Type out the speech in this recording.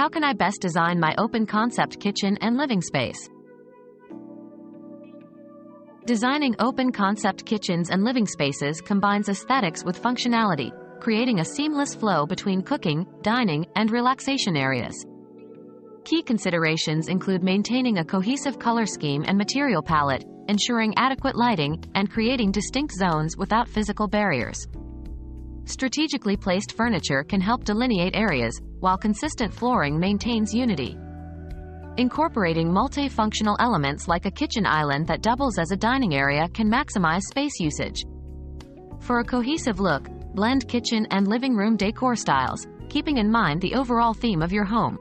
How can I best design my open concept kitchen and living space? Designing open concept kitchens and living spaces combines aesthetics with functionality, creating a seamless flow between cooking, dining, and relaxation areas. Key considerations include maintaining a cohesive color scheme and material palette, ensuring adequate lighting, and creating distinct zones without physical barriers. Strategically placed furniture can help delineate areas, while consistent flooring maintains unity. Incorporating multifunctional elements like a kitchen island that doubles as a dining area can maximize space usage. For a cohesive look, blend kitchen and living room decor styles, keeping in mind the overall theme of your home.